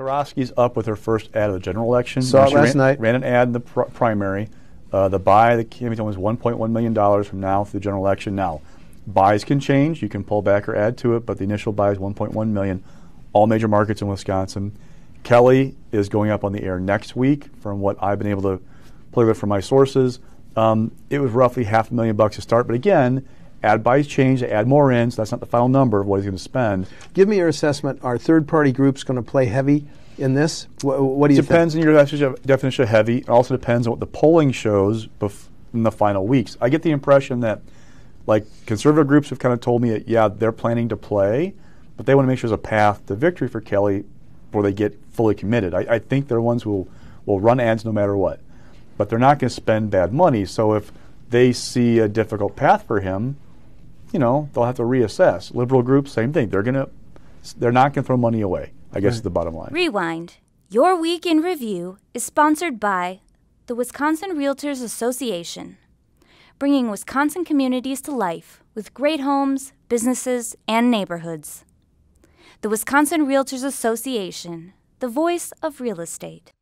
Karofsky's up with her first ad of the general election. Saw it last ran, night. Ran an ad in the pr- primary. Uh, the buy, the campaign was $1.1 million from now to the general election. Now, buys can change. You can pull back or add to it, but the initial buy is 1.1 million. All major markets in Wisconsin. Kelly is going up on the air next week, from what I've been able to play with from my sources. Um, it was roughly half a million bucks to start, but again, ad buys change. Add more in, so that's not the final number of what he's going to spend. Give me your assessment. Are third-party groups going to play heavy in this? What, what do you think? depends think? on your definition of- definition of heavy. It also depends on what the polling shows bef- in the final weeks. I get the impression that, like, conservative groups have kind of told me that, yeah, they're planning to play, but they want to make sure there's a path to victory for Kelly before they get fully committed. I, I think they're ones who will, will run ads no matter what, but they're not going to spend bad money. So if they see a difficult path for him, you know, they'll have to reassess. Liberal groups, same thing. They're to, they're not to throw money away. I guess is the bottom line. Rewind. Your Week in Review is sponsored by the Wisconsin Realtors Association, bringing Wisconsin communities to life with great homes, businesses, and neighborhoods. The Wisconsin Realtors Association, the voice of real estate.